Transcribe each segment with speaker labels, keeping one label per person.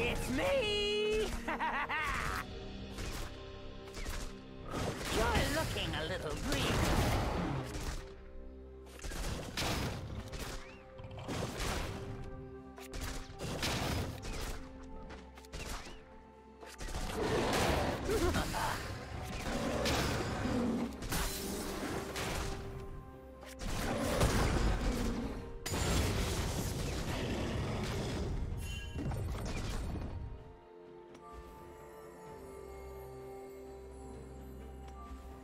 Speaker 1: It's me! You're looking a little green.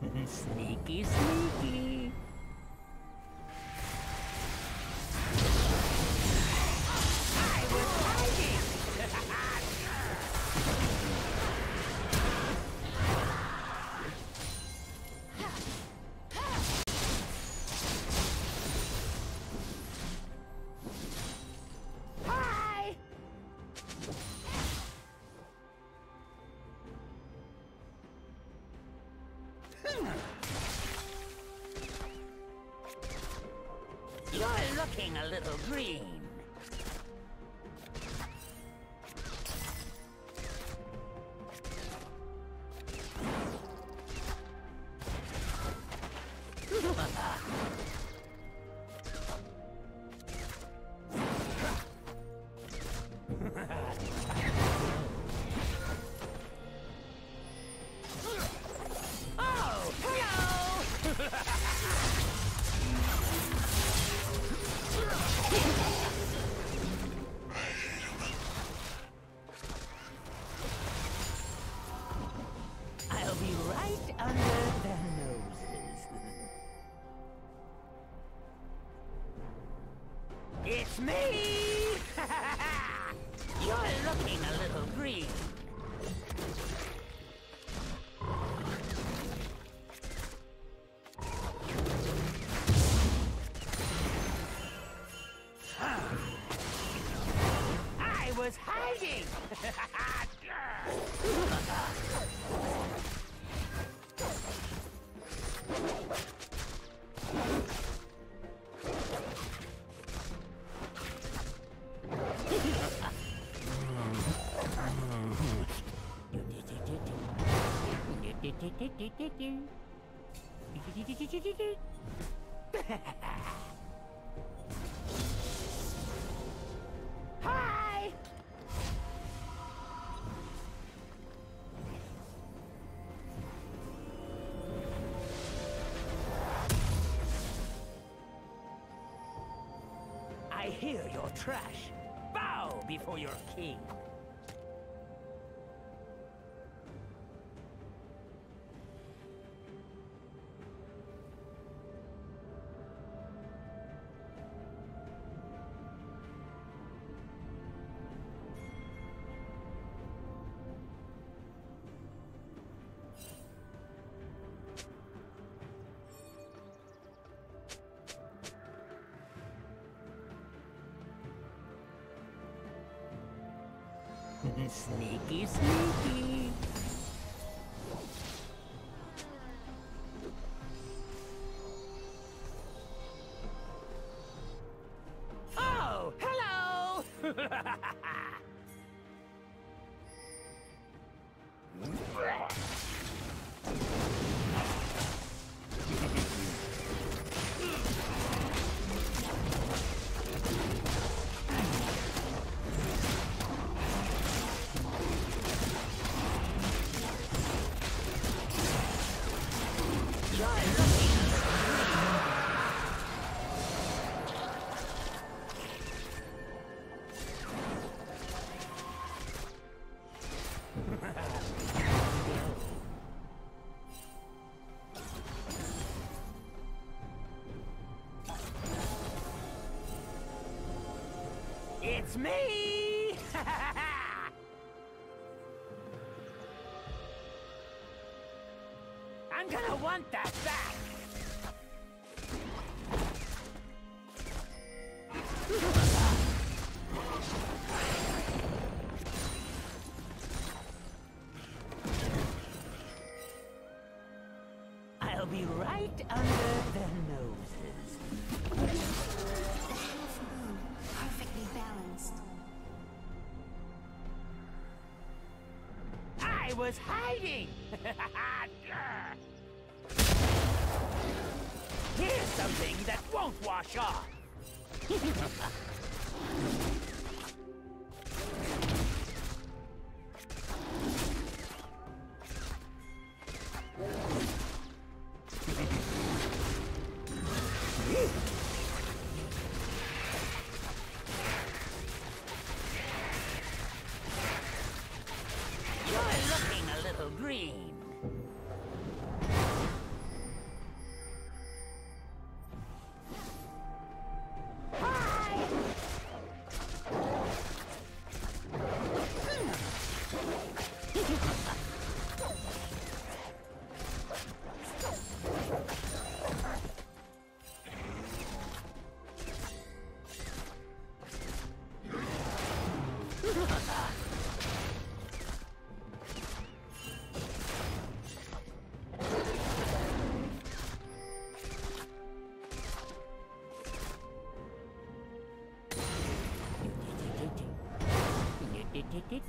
Speaker 1: Mm-hmm. sneaky, sneaky. Hi! I hear your trash. Bow before your king. Sneaky, sneaky. Was hiding! Here's something that won't wash off!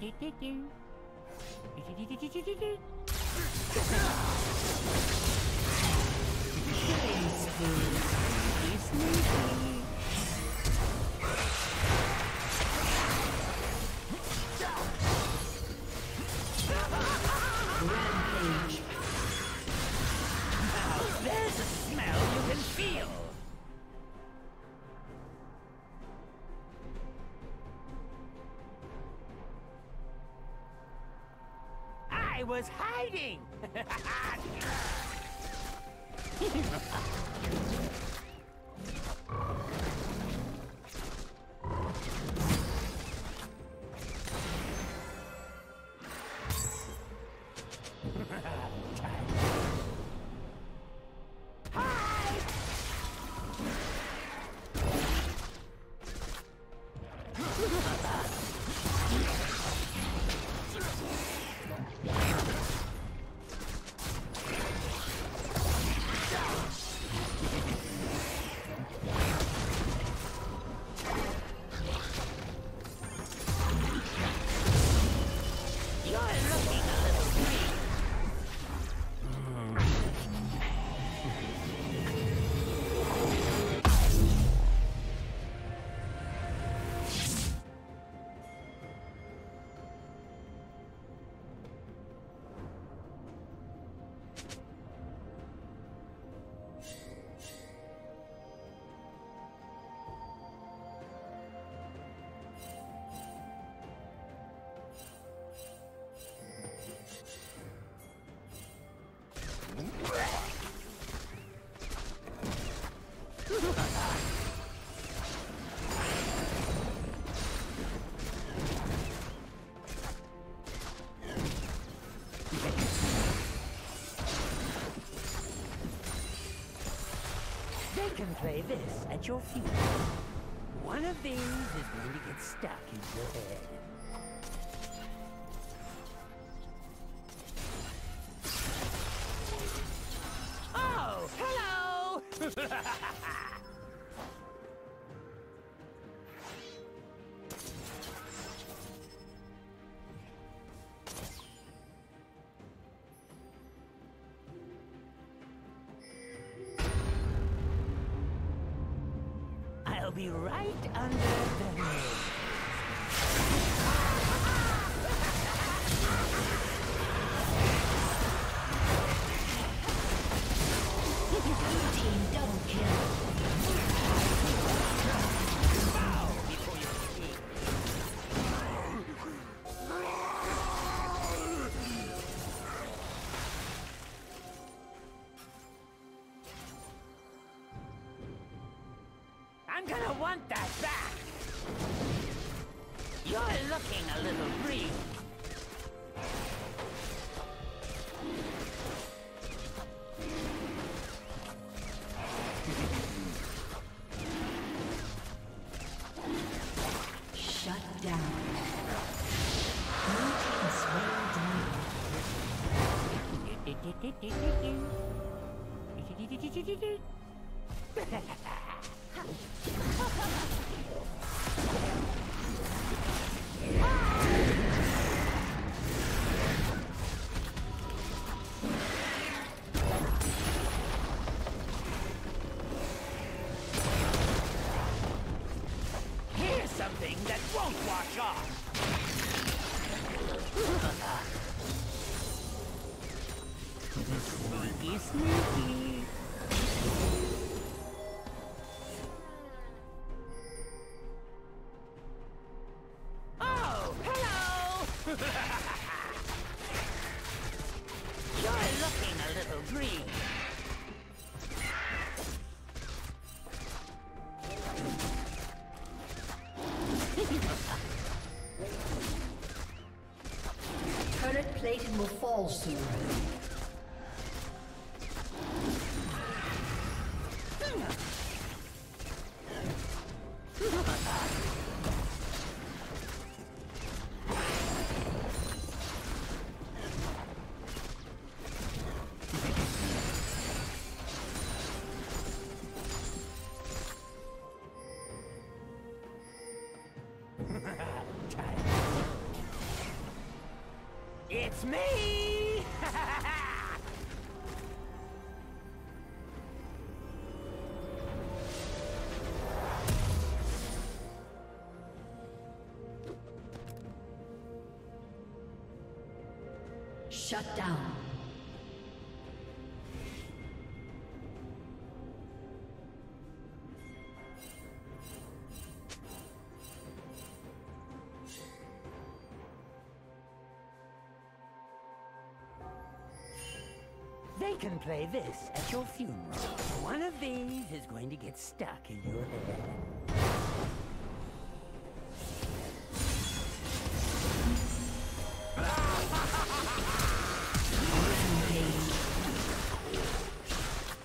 Speaker 2: Rampage.
Speaker 1: Was hiding. can play this at your feet. One of these is going to get stuck in your head. I'm gonna want that back. You're looking a little
Speaker 2: plating will fall
Speaker 1: It's me!
Speaker 2: Shut down.
Speaker 1: Play this at your funeral. One of these is going to get stuck in your head.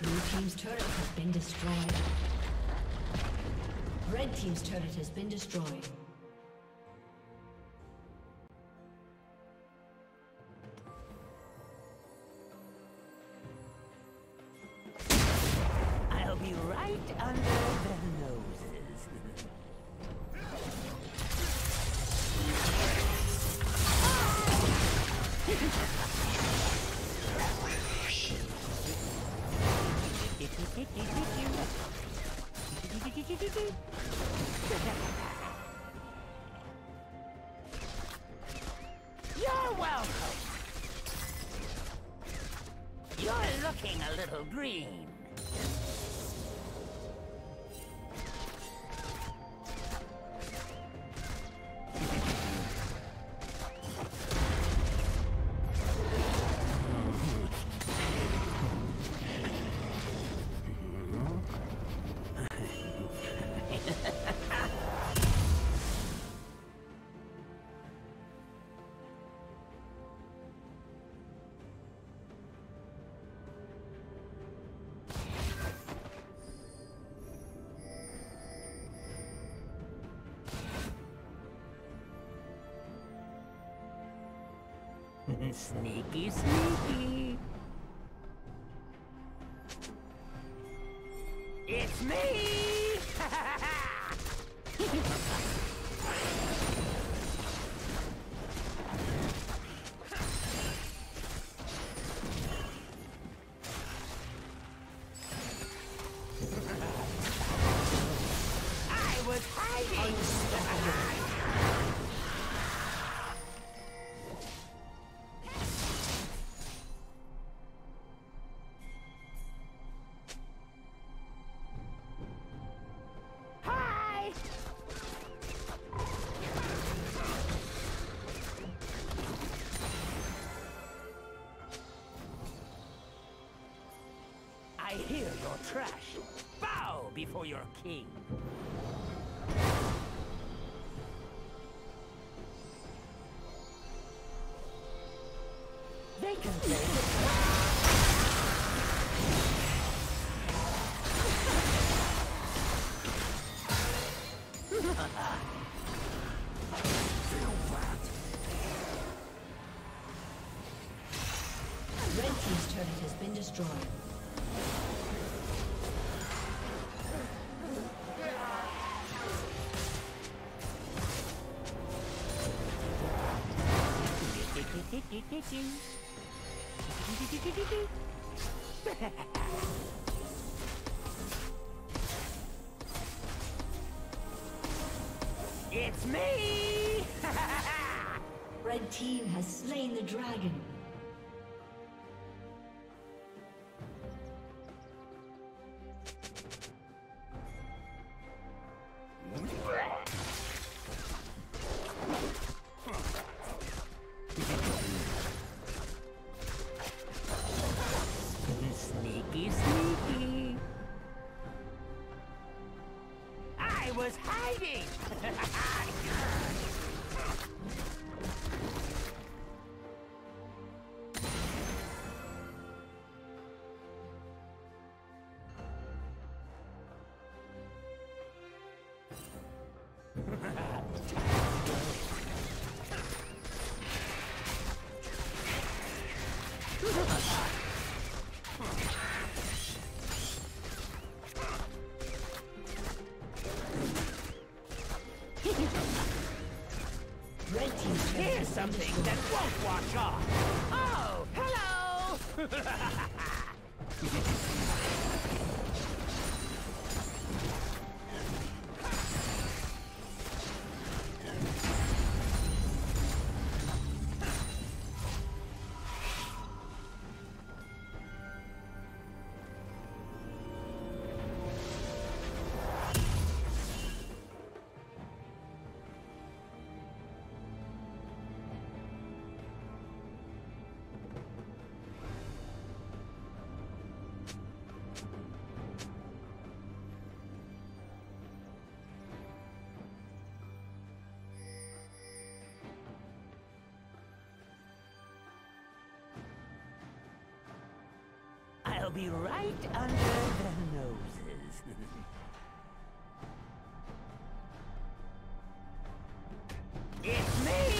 Speaker 2: Blue team's turret has been destroyed. Red team's turret has been destroyed.
Speaker 1: You're a little green. Sneaky, sneaky. It's me! trash. Bow before your king. It's me!
Speaker 2: Red Team has slain the dragon. Red turret
Speaker 1: Here's something that won't wash off. Oh, hello! I'll be right under their noses. it's me!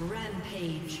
Speaker 1: Rampage.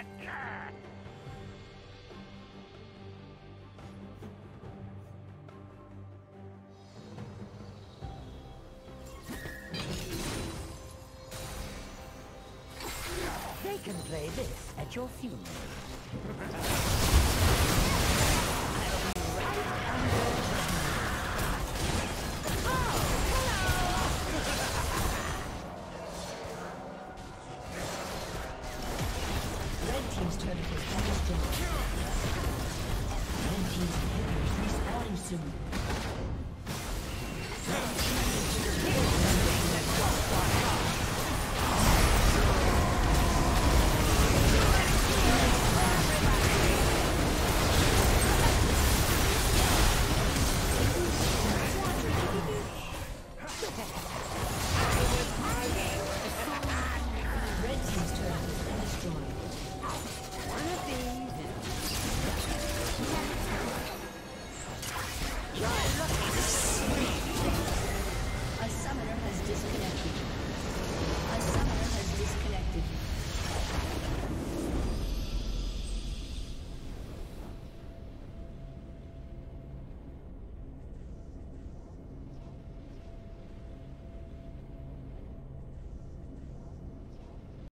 Speaker 1: play this at your funeral.